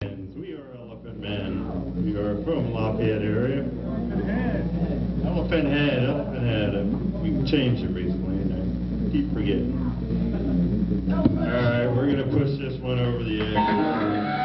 We are Elephant Men. We are from Lafayette area. Elephant Head, Elephant Head. Uh, We changed it recently and I keep forgetting. Alright, we're gonna push this one over the edge.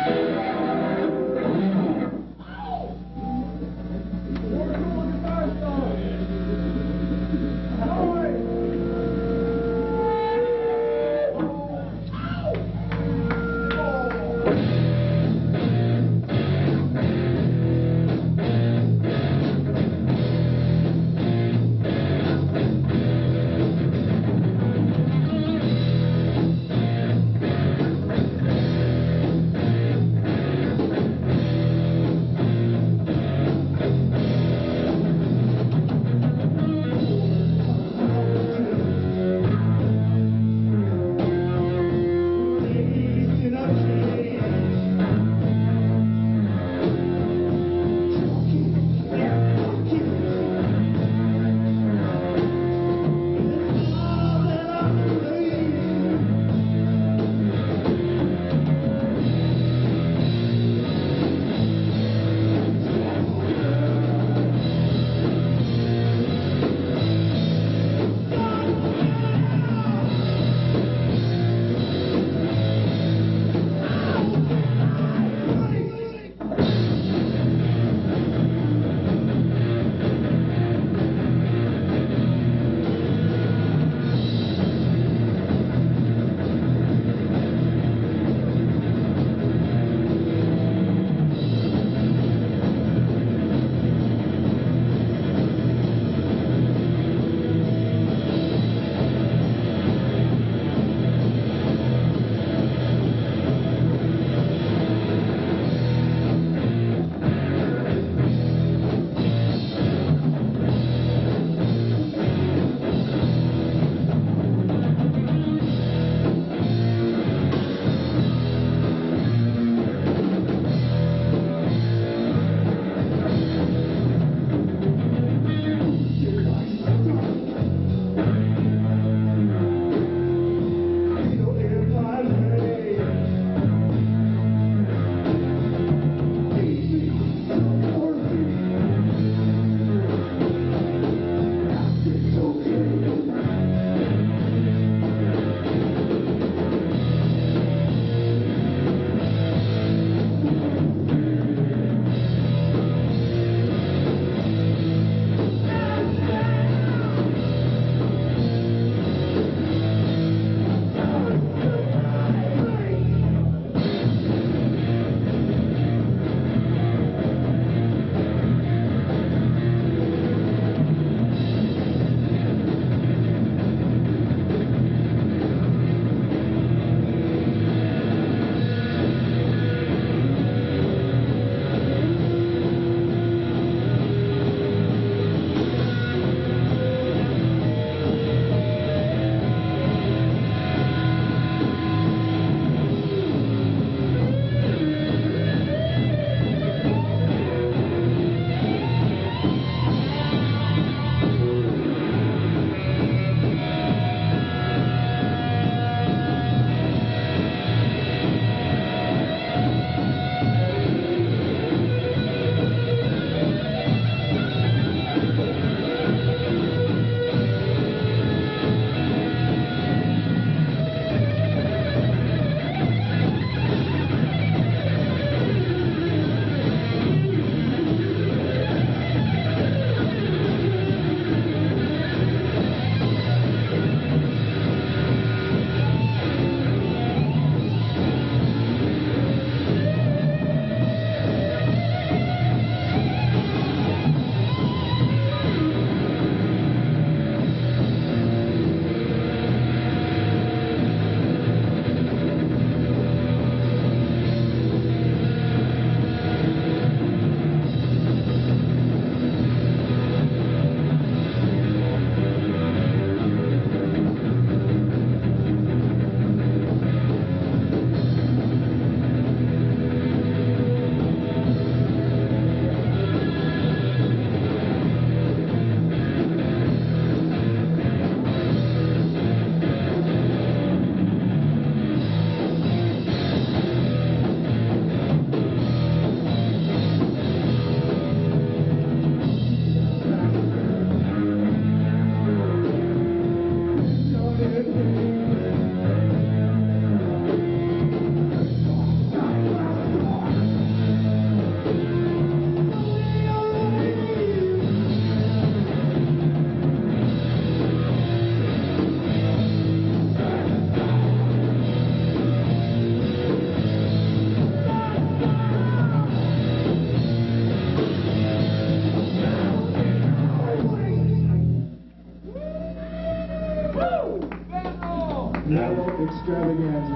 Extravaganza.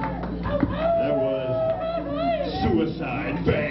That was Suicide Van.